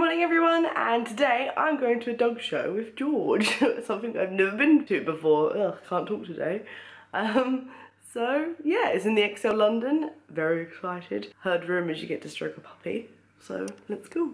morning everyone and today I'm going to a dog show with George. Something I've never been to before. Ugh, can't talk today. Um, so yeah, it's in the ExCeL London. Very excited. Heard rumours you get to stroke a puppy. So let's go.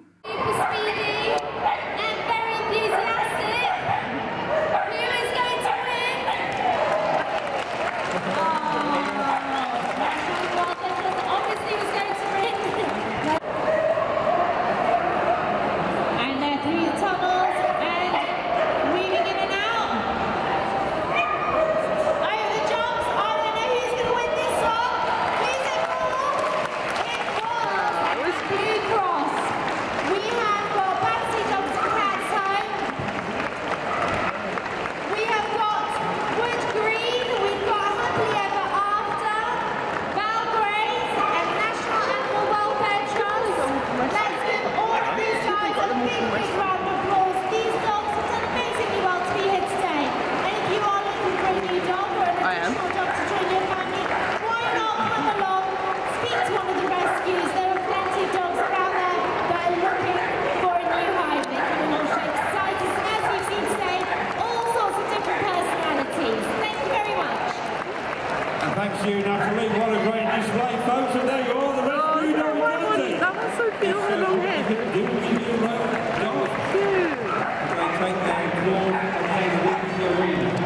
You. What a great display, folks. And there you are, the rescue oh, dog That was so cute on the uh, long head. Give me your dog. Cute. They take their claws and they win the arena.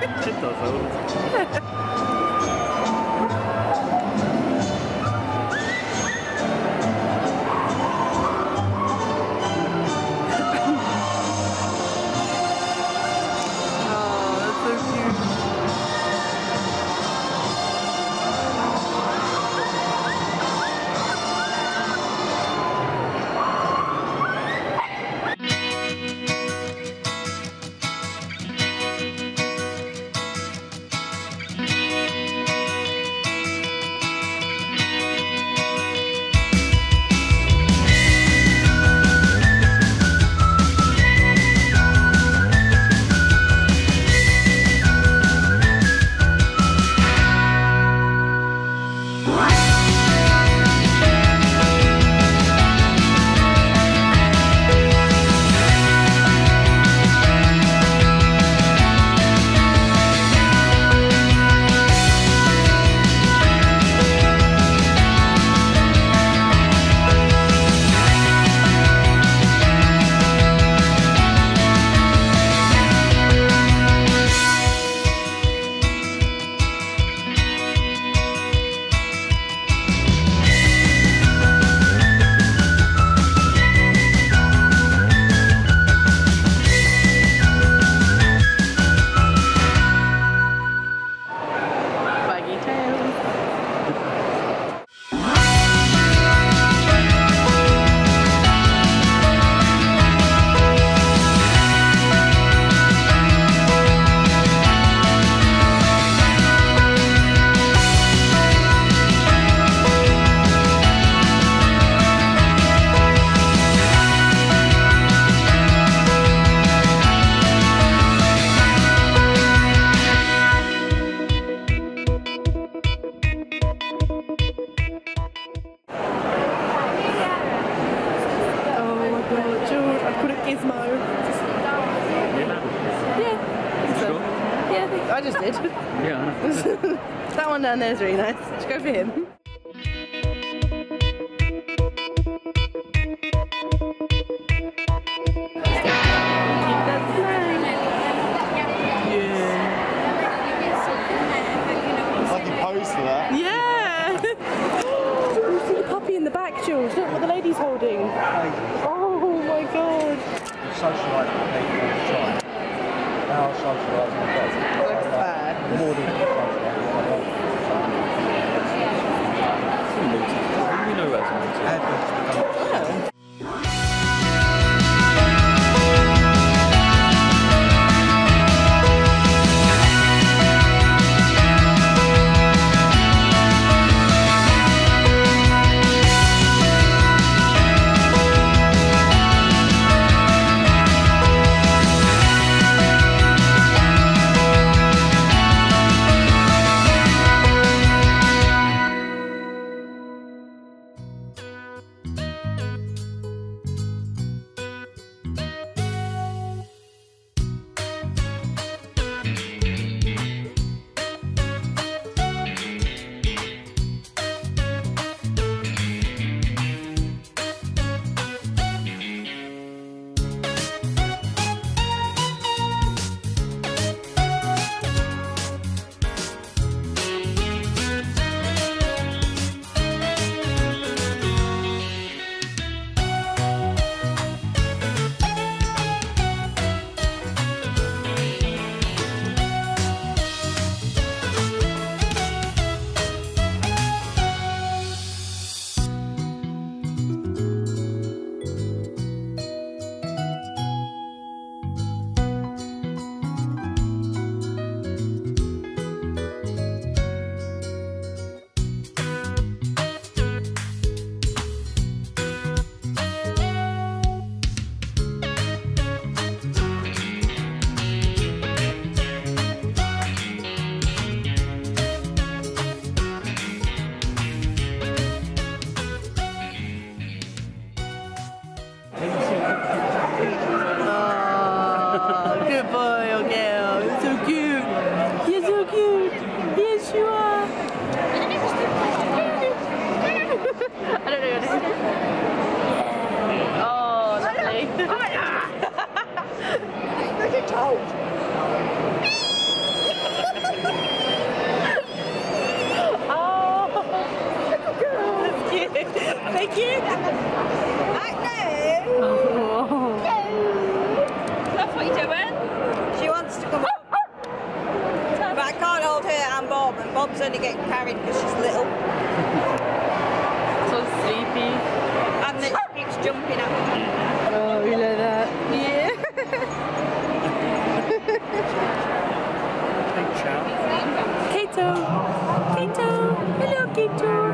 ちょっと遊ぶ that one down there is really nice. Let's go for him. Keep that smile. Yeah. Fucking pose for that. Yeah! you see the puppy in the back, Jules. Look what the lady's holding. Oh my god. Socialise with people all the time. Now I socialise with dogs. Looks bad. More than 2002. Thank you. Oh. That's what you're doing. She wants to come up. But I can't hold her and Bob, and Bob's only getting carried because she's little. So sleepy. And then she keeps jumping at me. Oh, you like that? Yeah. Kato. Kato. Hello, Kato.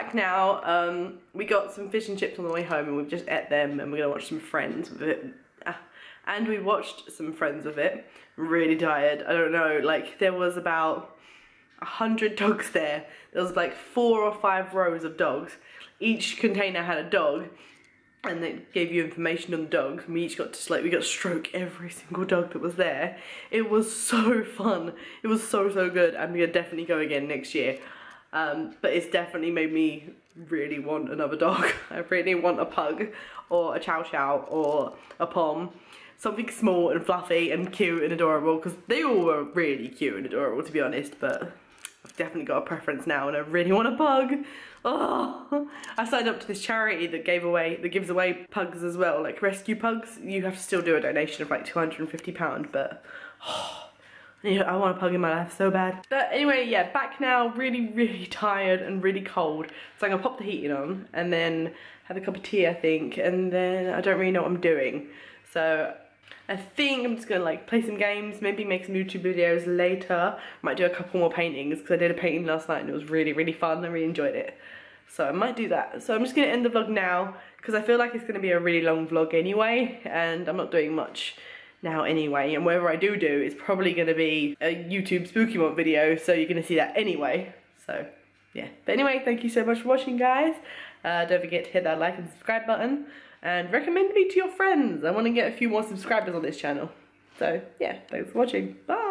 Back now. Um, we got some fish and chips on the way home and we've just ate them and we're gonna watch some Friends with it. Ah, And we watched some Friends with it. Really tired. I don't know, like there was about a hundred dogs there. There was like four or five rows of dogs. Each container had a dog and they gave you information on the dogs we each got to like we got to stroke every single dog that was there. It was so fun. It was so so good. I'm gonna definitely go again next year. Um, but it's definitely made me really want another dog. I really want a pug or a chow chow or a pom. Something small and fluffy and cute and adorable because they all were really cute and adorable to be honest but I've definitely got a preference now and I really want a pug. Oh, I signed up to this charity that gave away, that gives away pugs as well, like rescue pugs. You have to still do a donation of like £250 but yeah, I want a pug in my life so bad. But anyway, yeah, back now, really, really tired and really cold. So I'm gonna pop the heating on and then have a cup of tea, I think, and then I don't really know what I'm doing. So I think I'm just gonna like play some games, maybe make some YouTube videos later. Might do a couple more paintings because I did a painting last night and it was really, really fun. I really enjoyed it. So I might do that. So I'm just gonna end the vlog now because I feel like it's gonna be a really long vlog anyway and I'm not doing much now anyway and whatever I do do is probably going to be a YouTube spooky month video so you're going to see that anyway. So yeah. But anyway thank you so much for watching guys. Uh, don't forget to hit that like and subscribe button and recommend me to your friends. I want to get a few more subscribers on this channel. So yeah thanks for watching. Bye